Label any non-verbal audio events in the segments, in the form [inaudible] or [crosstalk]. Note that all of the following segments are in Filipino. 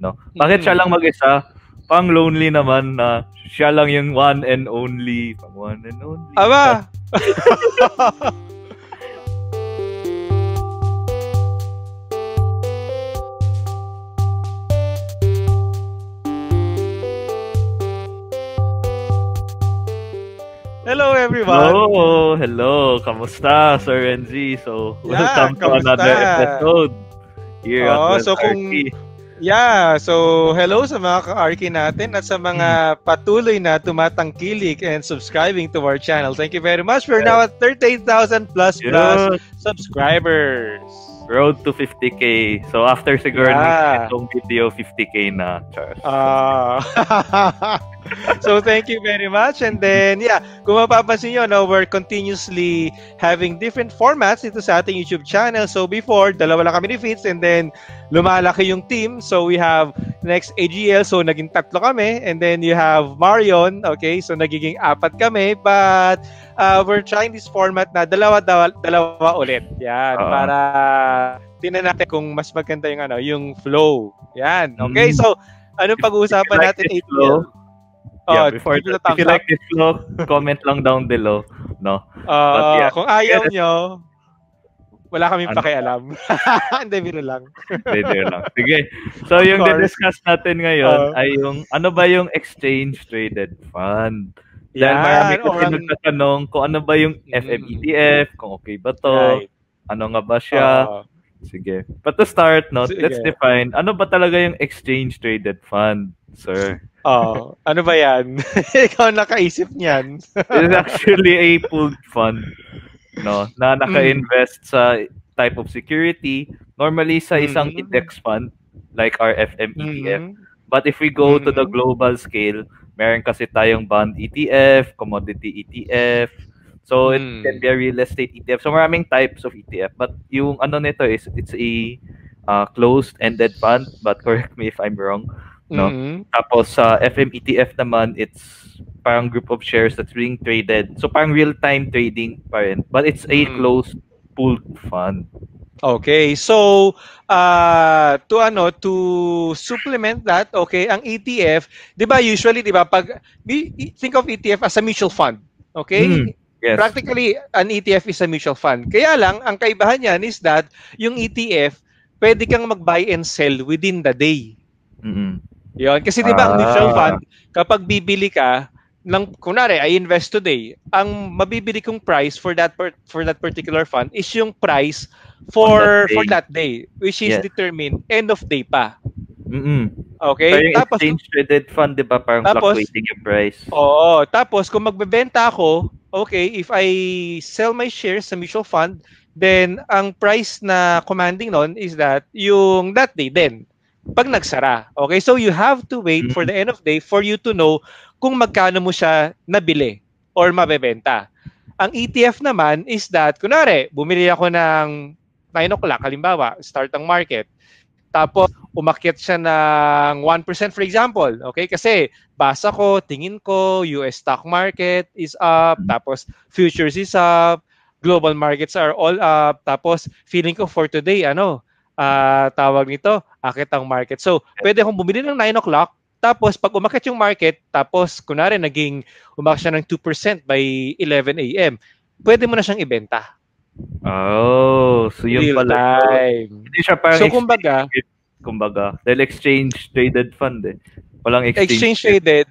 no? Bakit siya lang mag-isa? Pang lonely naman na siya lang yung one and only, pang one and only. Aba. [laughs] Hello everyone. Hello, hello. Kamusta, Sir Renzi? So, Yeah, welcome to kamusta? another episode here Oo, at so West kung- RT. Yeah, so hello sa mga ka-Arky natin at sa mga patuloy na tumatangkilik and subscribing to our channel. Thank you very much. We're now at 38,000 plus plus subscribers. Road to 50k. So, after siguro Yeah. ng itong video, 50k na, Charles. Ah. [laughs] so thank you very much. And then, yeah, kung mapapansin nyo, no, we're continuously having different formats dito sa ating YouTube channel. So before, dalawa lang kami ni Fitz and then lumalaki yung team. So we have next AGL, so naging tatlo kami. And then you have Marion, okay, so nagiging apat kami. But uh, we're trying this format na dalawa, dalawa, dalawa ulit. Yan, Oo. para tingnan natin kung mas maganda yung ano, yung flow. Yan. Okay, Mm. so anong pag-uusapan like natin ATL? flow, yeah, Oh, before it a that, if you like this flow, [laughs] comment lang down below. No? Ah, But yeah. kung ayaw Yeah, nyo, wala kaming Ano? pakialam. [laughs] Hindi, biro lang. Video lang. Sige. So, yung course. discuss natin ngayon Oo. ay yung, ano ba yung exchange traded fund? Dahil Yan, marami kasi ang- nagtatanong kung ano ba yung Mm. FMETF, kung okay ba to, Right. ano nga ba siya. Oo. Sige. But to start, no, Sige. let's define, ano ba talaga yung exchange traded fund, sir? Oo. ano ba yan? [laughs] Ikaw nakaisip niyan. [laughs] It's actually a pooled fund, no, na naka-invest sa type of security, normally sa isang Mhm. index fund, like our FMETF. Mhm. But if we go to the Mhm. global scale, meron kasi tayong bond ETF, commodity ETF. So it Mm. can be a real estate ETF. So maraming types of ETF. But yung ano nito is it's a uh, closed-ended fund. But [laughs] correct me if I'm wrong. No. Mhm. Tapos sa FMETF naman, it's parang group of shares that's being traded. So parang real-time trading pa rin. But it's a Mm. closed pooled fund. Okay. So, uh, to ano, to supplement that, okay, ang ETF, 'di ba usually 'di ba pag think of ETF as a mutual fund. Okay? Mm. Yes. Practically, an ETF is a mutual fund. Kaya lang, ang kaibahan niyan is that yung ETF, pwede kang mag-buy and sell within the day. Mm-mm. Yon, kasi 'di ba ang mutual Ah. fund, kapag bibili ka ng kunwari I invest today, ang mabibili kong price for that per, for that particular fund is yung price for that for that day, which is Yes. determined end of day pa. Mm-mm. Okay? Pero yung Tapos exchange traded fund, di ba, parang Tapos- fluctuating yung price. Oo, tapos kung magbebenta ako, okay, if I sell my shares sa mutual fund, then ang price na commanding nun is that yung that day din pag nagsara. Okay, so you have to wait for the end of day for you to know kung magkano mo siya nabili or mabebenta. Ang ETF naman is that, kunwari, bumili ako ng 9 o'clock, halimbawa, start ang market. Tapos, umakyat siya ng 1% for example. Okay? Kasi, basa ko, tingin ko, US stock market is up, tapos futures is up, global markets are all up, tapos feeling ko for today, ano, ah tawag nito, akit ang market. So, pwede akong bumili ng 9 o'clock, tapos pag umakyat yung market, tapos kunwari naging umakyat siya ng 2% by 11 a.m., pwede mo na siyang ibenta. Oh, so yun Real pala. time. Hindi siya parang So, exchange kumbaga, kumbaga. Dahil exchange traded fund eh. Walang exchange. exchange traded,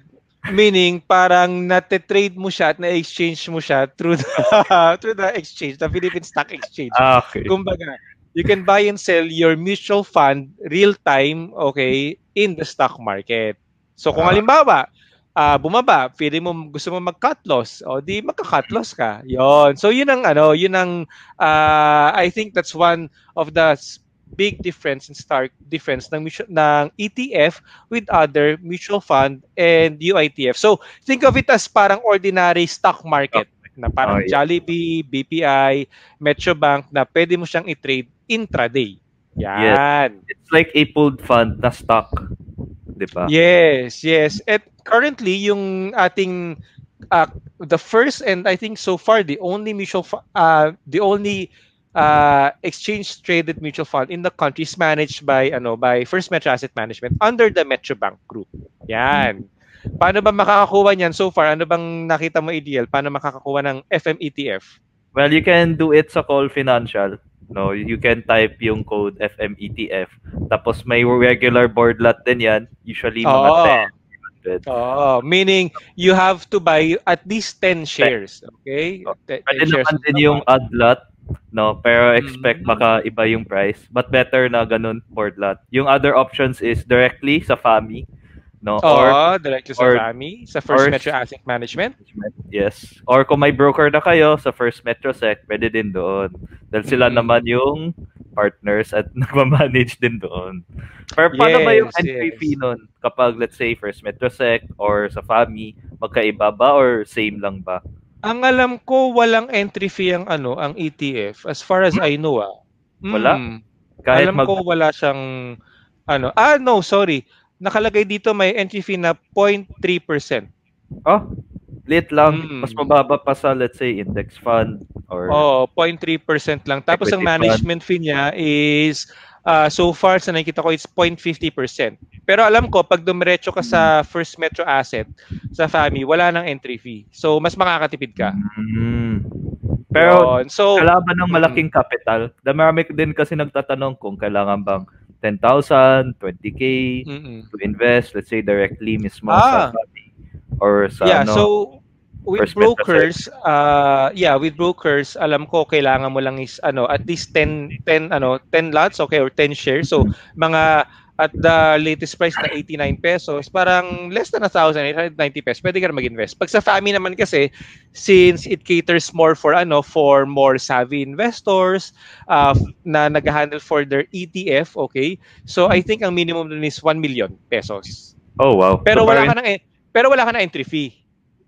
meaning parang nate-trade mo siya at na-exchange mo siya through the, [laughs] through the exchange, the Philippine Stock Exchange. Ah, okay. Kumbaga, you can buy and sell your mutual fund real time, okay, in the stock market. So kung Ah. halimbawa, ah bumaba, feeling mo gusto mo mag-cut loss, o di magka-cut loss ka. 'Yon. So yun ang ano, yun ang ah, I think that's one of the big difference and stark difference ng ng ETF with other mutual fund and UITF. So think of it as parang ordinary stock market na parang Oh, yeah. Jollibee, BPI, Metrobank na pwede mo siyang i-trade intraday. Yan. It's like a pooled fund na stock. Di ba? Yes, yes. At currently, yung ating uh, the first and I think so far the only mutual uh, the only uh, exchange traded mutual fund in the country is managed by ano by First Metro Asset Management under the Metro Bank Group. Yan. Paano ba makakakuha niyan so far? Ano bang nakita mo ideal? Paano makakakuha ng FM ETF? Well, you can do it sa Call Financial. No, you can type yung code FMETF. Tapos may regular board lot din yan. Usually mga Oo. 10, 100. Oh, meaning you have to buy at least 10 shares, okay? Oh, 10 Pwede shares naman of din yung ad lot. No, pero expect Mm. baka iba yung price. But better na ganun board lot. Yung other options is directly sa FAMI. No, or Oo, directly sa or- FAMI, sa First or- Metro Asset Management. Yes. Or kung may broker na kayo sa First Metrosec, pwede din doon. Dahil sila Mm. naman yung partners at [laughs] nagmamanage din doon. Pero paano ba yung Yes, entry yes. fee nun? Kapag let's say First Metrosec or sa FAMI, magkaiba ba or same lang ba? Ang alam ko, walang entry fee ang ano, ang ETF as far as I know ah. Wala? Mm. Kahit alam mag ko wala siyang ano. Ah, no, sorry. Nakalagay dito may entry fee na 0.3%. oh, lit lang. Mm. Mas mababa pa sa let's say index fund or Oh, 0.3% lang. Tapos ang Equity fund. management fee niya is uh, so far sa nakikita ko it's 0.50%. Pero alam ko pag dumiretso ka sa First Metro Asset sa FAMI, wala nang entry fee. So mas makakatipid ka. Mm. Pero Yun. so kalaban ng Mm. malaking capital. Marami din kasi nagtatanong kung kailangan bang 10,000, 20k mm-mm. to invest, let's say directly mismo Ah. sa or sa yeah, ano. so with brokers, uh yeah, with brokers, alam ko kailangan mo lang is ano, at least 10 10 ano, 10 lots, okay, or 10 shares. So mga at the latest price na 89 pesos, parang less than 1,890 pesos, pwede ka na mag-invest. Pag sa FAMI naman kasi, since it caters more for ano, for more savvy investors uh, na nag-handle for their ETF, okay? So I think ang minimum dun is 1 million pesos. oh wow. Pero So, wala parang- ka ng pero wala ka na entry fee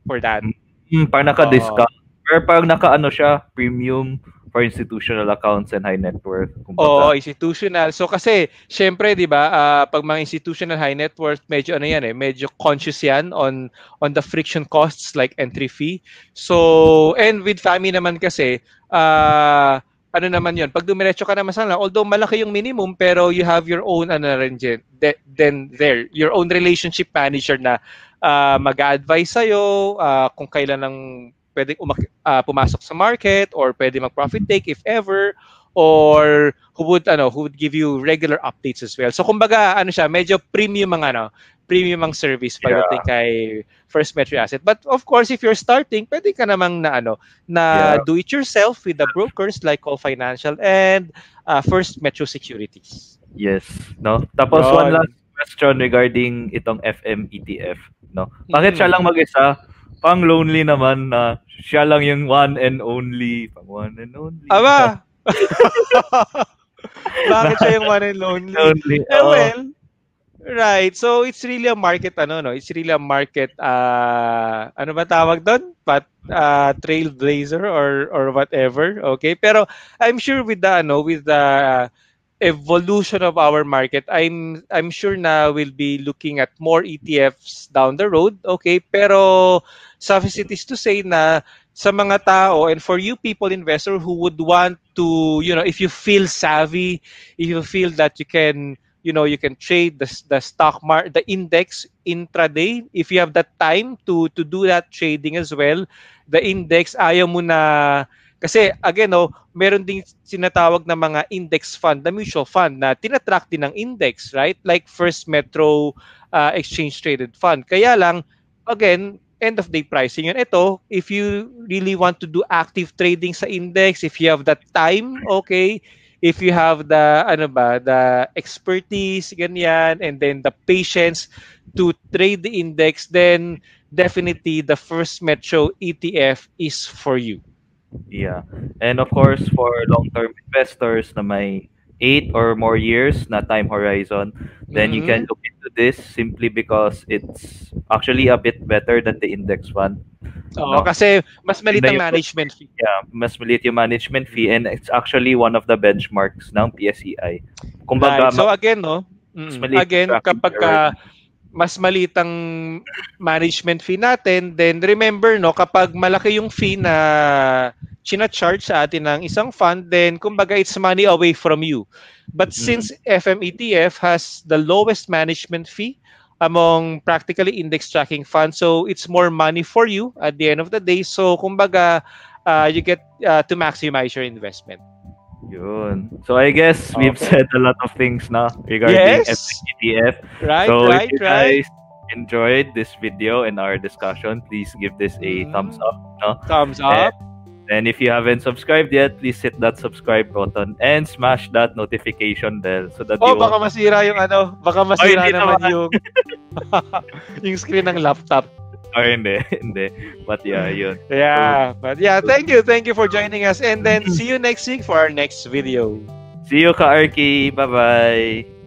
for that. Hmm, parang naka-discount. Pero parang naka-ano siya, premium for institutional accounts and high net worth. Kumbaga. institutional. So kasi syempre 'di ba, ah, pag mga institutional high net worth, medyo ano 'yan eh, medyo conscious 'yan on on the friction costs like entry fee. So and with family naman kasi ah ano naman 'yon, pag dumiretso ka naman sa lang, although malaki yung minimum pero you have your own ano rin dyan, de- then there, your own relationship manager na ah, mag-advise sa'yo ah, kung kailan ang pwedeng umak- ah, pumasok sa market or pwede mag-profit take if ever or who would ano who would give you regular updates as well. So kumbaga ano siya, medyo premium ang ano, premium ang service pagdating kay First Metro Asset. But of course, if you're starting, pwede ka namang na ano, na Yeah. do it yourself with the brokers like Call Financial and uh, First Metro Securities. Yes, no? Tapos Yun. one last question regarding itong FM ETF, no? Bakit siya Mm. lang mag-isa? Pang lonely naman na siya lang yung one and only, pang one and only. Aba! [laughs] Bakit siya yung one and lonely? Lonely. Eh, well, right. So it's really a market ano no, it's really a market uh ano ba tawag doon? Pat uh, trailblazer or or whatever. Okay? Pero I'm sure with the ano with the evolution of our market, I'm I'm sure na we'll be looking at more ETFs down the road. Okay? Pero suffice it is to say na sa mga tao and for you people investor who would want to you know if you feel savvy if you feel that you can you know you can trade the, the stock market the index intraday if you have that time to to do that trading as well the index ayaw mo na kasi again no meron ding sinatawag na mga index fund na mutual fund na tinatrack din ng index right? Like First Metro uh, exchange traded fund. Kaya lang again end of day pricing yun. Ito if you really want to do active trading sa index if you have that time okay. If you have the ano ba the expertise ganyan and then the patience to trade the index then definitely the first metro ETF is for you Yeah. And of course, for long-term investors na may 8 or more years na time horizon, then you can Mhm. look into this simply because it's actually a bit better than the index fund. Oo, No. kasi mas maliit ang management fee Yeah, mas maliit yung management fee and it's actually one of the benchmarks ng PSEI. Kumbaga, Right. So again, no? mm, maliit again, kapag ka, mas maliit ang management fee natin, then remember, no, kapag malaki yung fee na china-charge sa atin ng isang fund, then kumbaga it's money away from you. But mm-hmm. since FMETF has the lowest management fee among practically index tracking funds, so it's more money for you at the end of the day. So kumbaga, uh, you get uh, to maximize your investment. Yun. So I guess we've said a lot of things now regarding yes. FMETF. Right, so right, if you right. guys enjoyed this video and our discussion, please give this a Mm. thumbs up. No? Thumbs up. And if you haven't subscribed yet, please hit that subscribe button and smash that notification bell so that Oh, you baka masira yung ano, baka masira hindi naman naman. yung [laughs] yung screen ng laptop. [laughs] Or hindi, [laughs] hindi. But yeah, yun. Yeah, but yeah, thank you, thank you for joining us and then see you next week for our next video. See you, Ka-Arki. Bye-bye.